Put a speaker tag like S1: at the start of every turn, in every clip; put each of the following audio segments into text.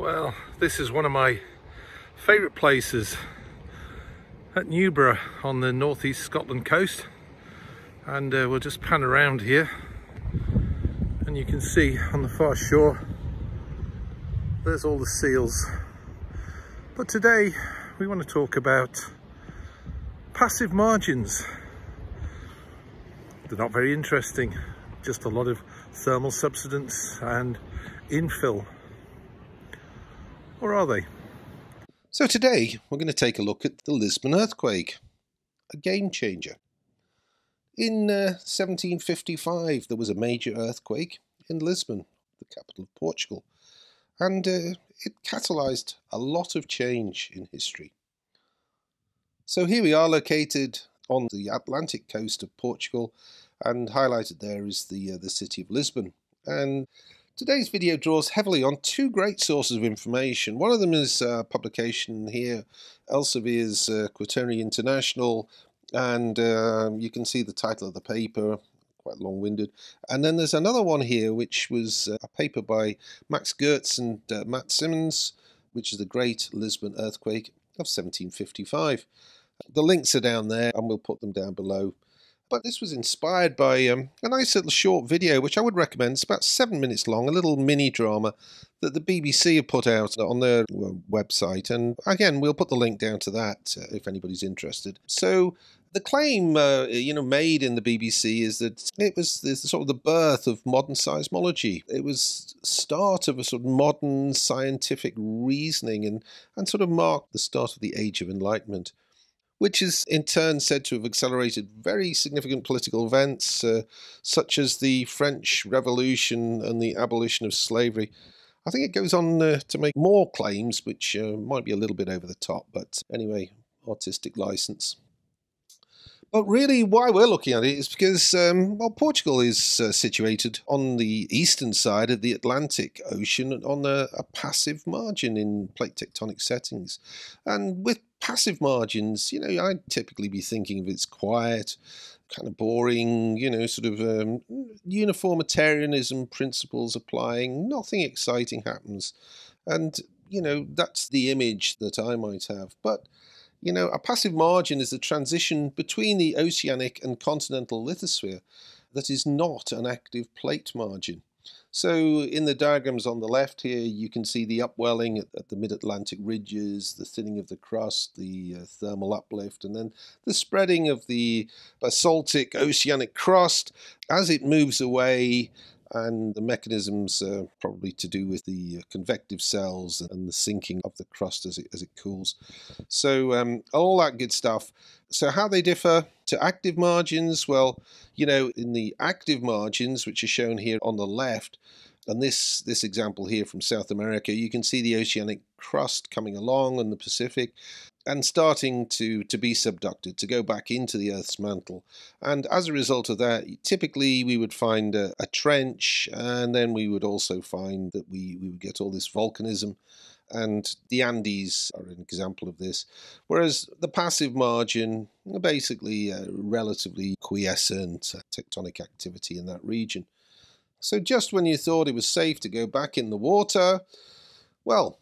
S1: Well, this is one of my favourite places at Newburgh on the northeast Scotland coast. And uh, we'll just pan around here. And you can see on the far shore there's all the seals. But today we want to talk about passive margins. They're not very interesting. Just a lot of thermal subsidence and infill or are they?
S2: So today we're going to take a look at the Lisbon earthquake, a game changer. In uh, 1755 there was a major earthquake in Lisbon, the capital of Portugal, and uh, it catalyzed a lot of change in history. So here we are located on the Atlantic coast of Portugal and highlighted there is the, uh, the city of Lisbon. And Today's video draws heavily on two great sources of information. One of them is a publication here, Elsevier's uh, Quaternary International, and uh, you can see the title of the paper, quite long-winded. And then there's another one here, which was uh, a paper by Max Goetz and uh, Matt Simons, which is the Great Lisbon Earthquake of 1755. The links are down there, and we'll put them down below but this was inspired by um, a nice little short video, which I would recommend. It's about seven minutes long, a little mini drama that the BBC have put out on their website. And again, we'll put the link down to that uh, if anybody's interested. So the claim, uh, you know, made in the BBC is that it was the, sort of the birth of modern seismology. It was start of a sort of modern scientific reasoning and, and sort of marked the start of the Age of Enlightenment which is in turn said to have accelerated very significant political events, uh, such as the French Revolution and the abolition of slavery. I think it goes on uh, to make more claims, which uh, might be a little bit over the top, but anyway, artistic license. But really, why we're looking at it is because, um, well, Portugal is uh, situated on the eastern side of the Atlantic Ocean on a, a, passive margin in plate tectonic settings. And with passive margins, you know, I'd typically be thinking of it's quiet, kind of boring, you know, sort of um, uniformitarianism principles applying, nothing exciting happens. And, you know, that's the image that I might have. But, you know, a passive margin is a transition between the oceanic and continental lithosphere that is not an active plate margin. So in the diagrams on the left here, you can see the upwelling at, at the mid-Atlantic ridges, the thinning of the crust, the uh, thermal uplift, and then the spreading of the basaltic oceanic crust. As it moves away and the mechanisms are probably to do with the uh, convective cells and the sinking of the crust as it, as it cools. So um, all that good stuff. So how they differ to active margins? Well, you know, in the active margins, which are shown here on the left, and this, this example here from South America, you can see the oceanic crust coming along in the Pacific and starting to, to be subducted, to go back into the Earth's mantle. And as a result of that, typically we would find a, a trench, and then we would also find that we, we would get all this volcanism and the Andes are an example of this. Whereas the passive margin, basically uh, relatively quiescent uh, tectonic activity in that region. So just when you thought it was safe to go back in the water, well,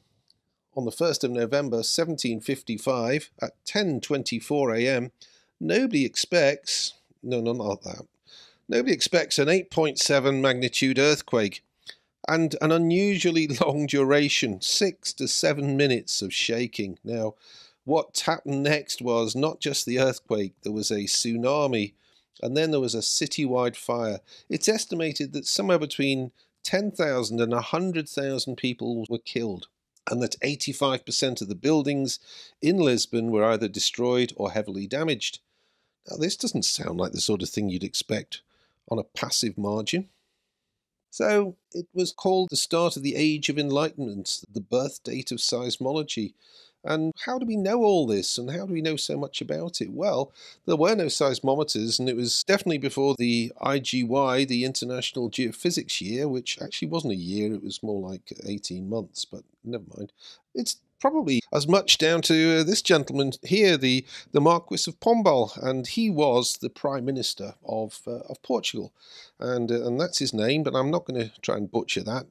S2: on the 1st of November 1755 at 10.24 a.m., nobody expects, no, no, not that, nobody expects an 8.7 magnitude earthquake and an unusually long duration, six to seven minutes of shaking. Now, what happened next was not just the earthquake, there was a tsunami, and then there was a citywide fire. It's estimated that somewhere between 10,000 and 100,000 people were killed and that 85% of the buildings in Lisbon were either destroyed or heavily damaged. Now, this doesn't sound like the sort of thing you'd expect on a passive margin. So, it was called the start of the Age of Enlightenment, the birth date of seismology, and how do we know all this and how do we know so much about it? Well, there were no seismometers, and it was definitely before the IGY, the International Geophysics Year, which actually wasn't a year, it was more like 18 months, but never mind. It's probably as much down to uh, this gentleman here, the, the Marquis of Pombal, and he was the Prime Minister of, uh, of Portugal. And, uh, and that's his name, but I'm not going to try and butcher that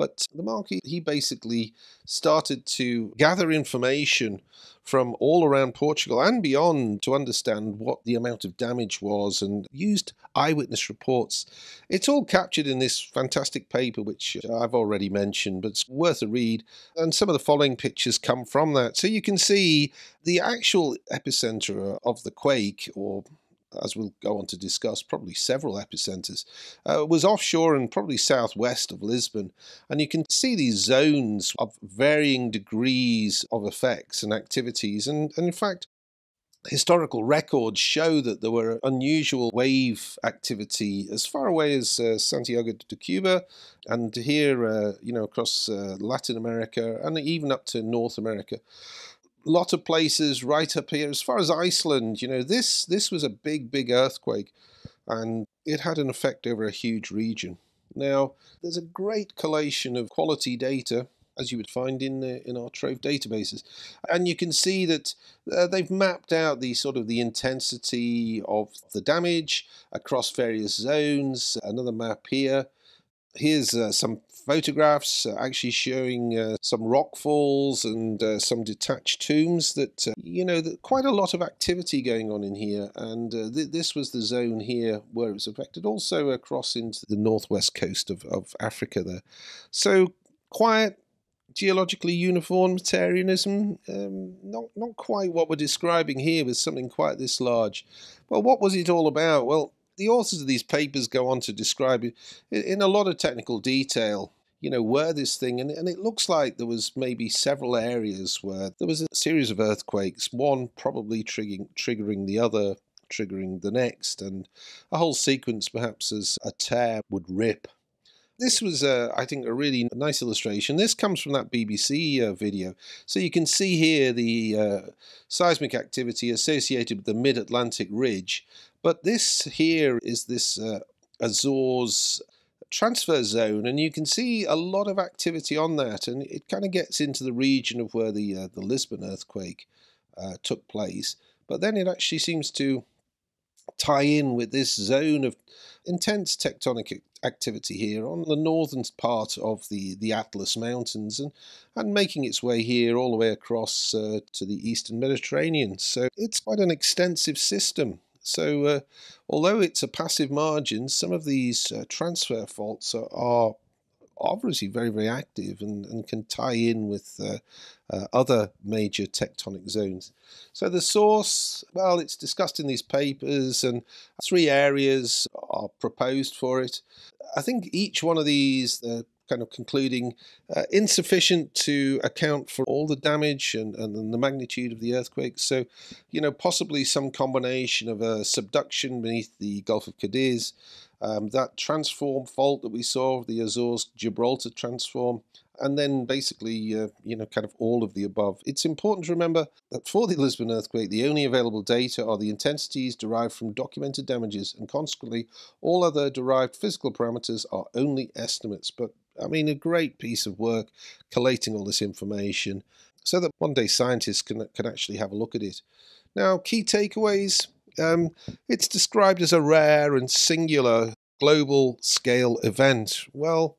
S2: But the Marquis, he basically started to gather information from all around Portugal and beyond to understand what the amount of damage was and used eyewitness reports. It's all captured in this fantastic paper, which uh, I've already mentioned, but it's worth a read. And some of the following pictures come from that. So you can see the actual epicenter of the quake, or as we'll go on to discuss, probably several epicenters, uh, was offshore and probably southwest of Lisbon. And you can see these zones of varying degrees of effects and activities. And, and in fact, historical records show that there were unusual wave activity as far away as uh, Santiago de Cuba and here, uh, you know, across uh, Latin America and even up to North America lot of places right up here as far as Iceland. You know, this this was a big, big earthquake, and it had an effect over a huge region. Now, there's a great collation of quality data as you would find in the, in our Trove databases, and you can see that uh, they've mapped out the sort of the intensity of the damage across various zones. Another map here. Here's uh, some photographs uh, actually showing uh, some rock falls and uh, some detached tombs that, uh, you know, that quite a lot of activity going on in here. And uh, th this was the zone here where it was affected, also across into the northwest coast of, of Africa there. So quiet, geologically uniformitarianism, um, not, not quite what we're describing here with something quite this large. Well, what was it all about? Well, the authors of these papers go on to describe it in a lot of technical detail you know, where this thing, and, and it looks like there was maybe several areas where there was a series of earthquakes, one probably triggering, triggering the other, triggering the next, and a whole sequence perhaps as a tear would rip. This was, uh, I think, a really nice illustration. This comes from that BBC uh, video. So you can see here the uh, seismic activity associated with the mid-Atlantic ridge. But this here is this uh, Azores transfer zone, and you can see a lot of activity on that, and it kind of gets into the region of where the uh, the Lisbon earthquake uh, took place. But then it actually seems to tie in with this zone of intense tectonic activity here on the northern part of the, the Atlas Mountains and, and making its way here all the way across uh, to the eastern Mediterranean. So it's quite an extensive system. So, uh, although it's a passive margin, some of these uh, transfer faults are, are, obviously very, very active and, and can tie in with uh, uh, other major tectonic zones. So, the source, well, it's discussed in these papers, and three areas are proposed for it. I think each one of these, the kind of concluding uh, insufficient to account for all the damage and, and the magnitude of the earthquake. So, you know, possibly some combination of a subduction beneath the Gulf of Cadiz, um, that transform fault that we saw, the Azores Gibraltar transform, and then basically, uh, you know, kind of all of the above. It's important to remember that for the Lisbon earthquake, the only available data are the intensities derived from documented damages, and consequently, all other derived physical parameters are only estimates. But I mean, a great piece of work collating all this information so that one day scientists can, can actually have a look at it. Now, key takeaways um, it's described as a rare and singular global scale event. Well,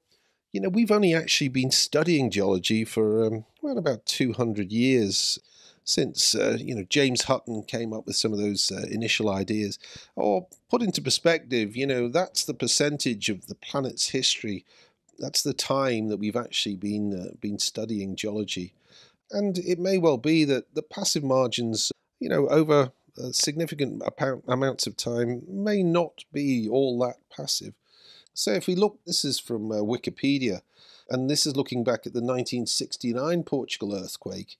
S2: you know, we've only actually been studying geology for um, well about 200 years since uh, you know James Hutton came up with some of those uh, initial ideas. Or put into perspective, you know, that's the percentage of the planet's history that's the time that we've actually been uh, been studying geology, and it may well be that the passive margins, you know, over significant amounts of time, may not be all that passive. So if we look, this is from uh, Wikipedia, and this is looking back at the 1969 Portugal earthquake.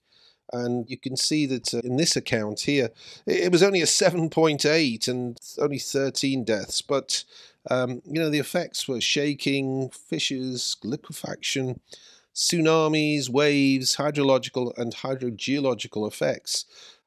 S2: And you can see that uh, in this account here, it, was only a 7.8 and only 13 deaths, but um, you know, the effects were shaking, fissures, liquefaction, tsunamis, waves, hydrological and hydrogeological effects.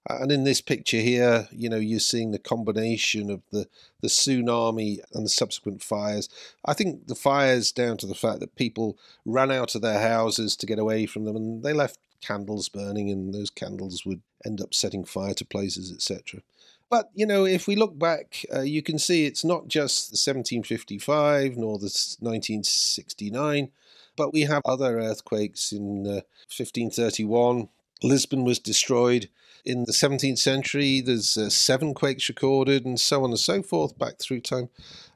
S2: And in this picture here, you know, you're seeing the combination of the, the tsunami and the subsequent fires. I think the fires down to the fact that people ran out of their houses to get away from them and they left candles burning and those candles would end up setting fire to places, etc. But, you know, if we look back, uh, you can see it's not just the 1755 nor the 1969. But we have other earthquakes in uh, 1531. Lisbon was destroyed. In the 17th century, there's uh, seven quakes recorded, and so on and so forth back through time.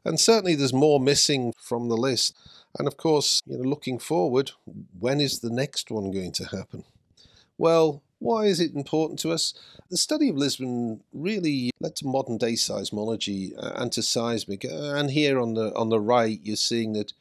S2: And certainly there's more missing from the list. And of course, you know, looking forward, when is the next one going to happen? Well, why is it important to us? The study of Lisbon really led to modern day seismology and to seismic. And here on the on the right, you're seeing that,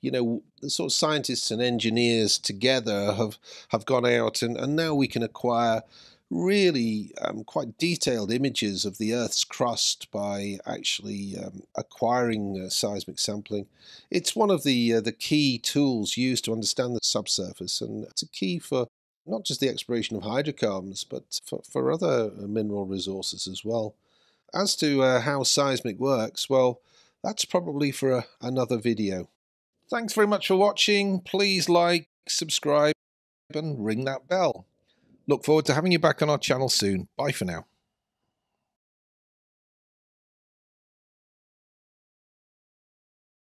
S2: you know, the sort of scientists and engineers together have have gone out and, and now we can acquire really um, quite detailed images of the Earth's crust by actually um, acquiring uh, seismic sampling. It's one of the uh, the key tools used to understand the subsurface, and it's a key for not just the exploration of hydrocarbons, but for, for other uh, mineral resources as well. As to uh, how seismic works, well, that's probably for a, another video. Thanks very much for watching. Please like, subscribe, and ring that bell. Look forward to having you back on our channel soon. Bye for now.